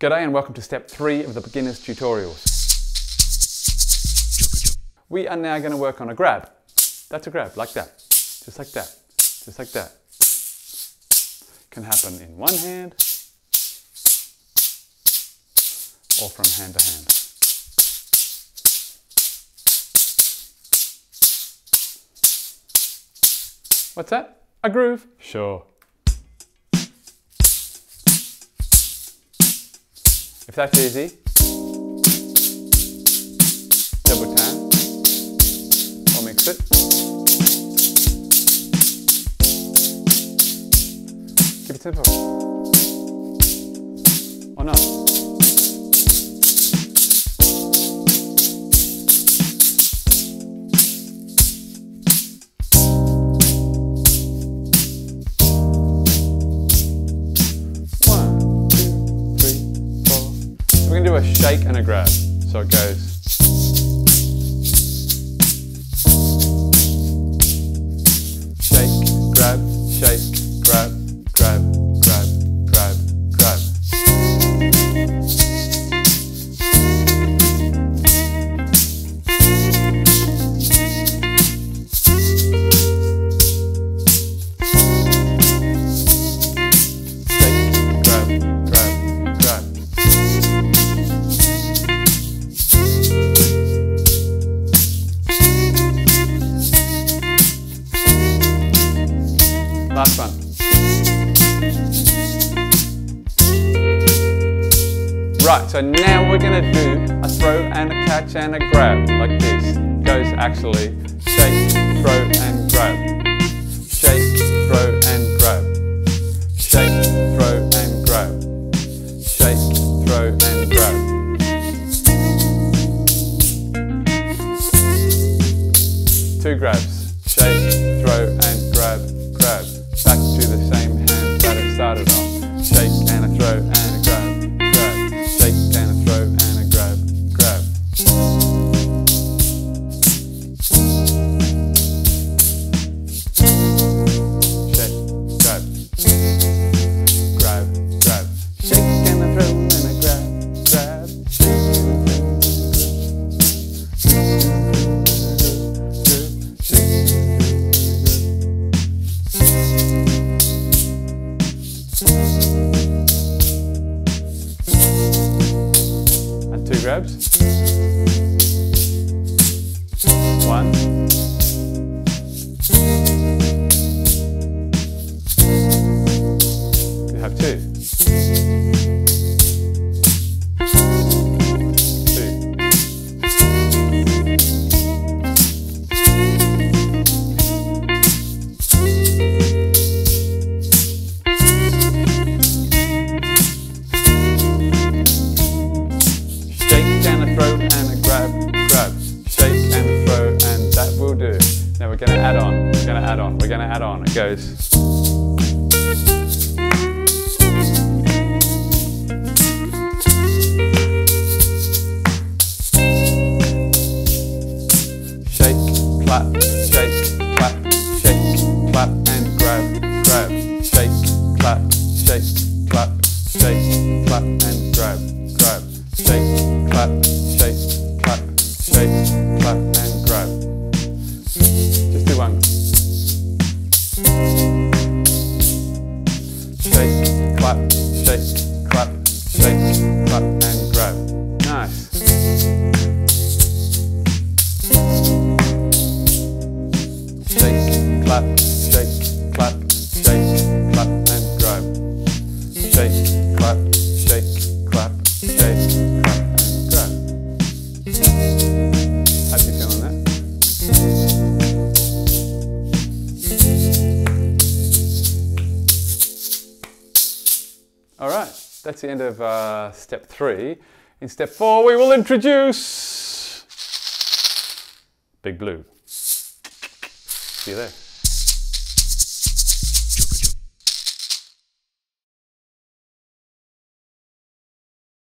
G'day and welcome to step three of the beginner's tutorials. We are now going to work on a grab. That's a grab, like that. Just like that. Just like that. Can happen in one hand or from hand to hand. What's that? A groove? Sure. That's easy, double time, or mix it. Keep it simple. Or not. Do a shake and a grab. So it goes. Shake, grab, shake, Last one. Right, so now we're gonna do a throw and a catch and a grab, like this. Goes actually shake, throw and grab. Shake, throw and grab. Shake, throw and grab. Shake, throw and grab. Two grabs. Shake, and. One. You have. Two. Add on, we're gonna add on. It goes. Shake, clap, shake, clap, shake, clap and grab, grab. Shake, clap, shake, clap, shake, All right, that's the end of uh, step three. In step four, we will introduce Big Blue. See you there.